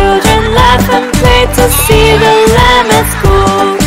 children laugh and play to see the lamb at school.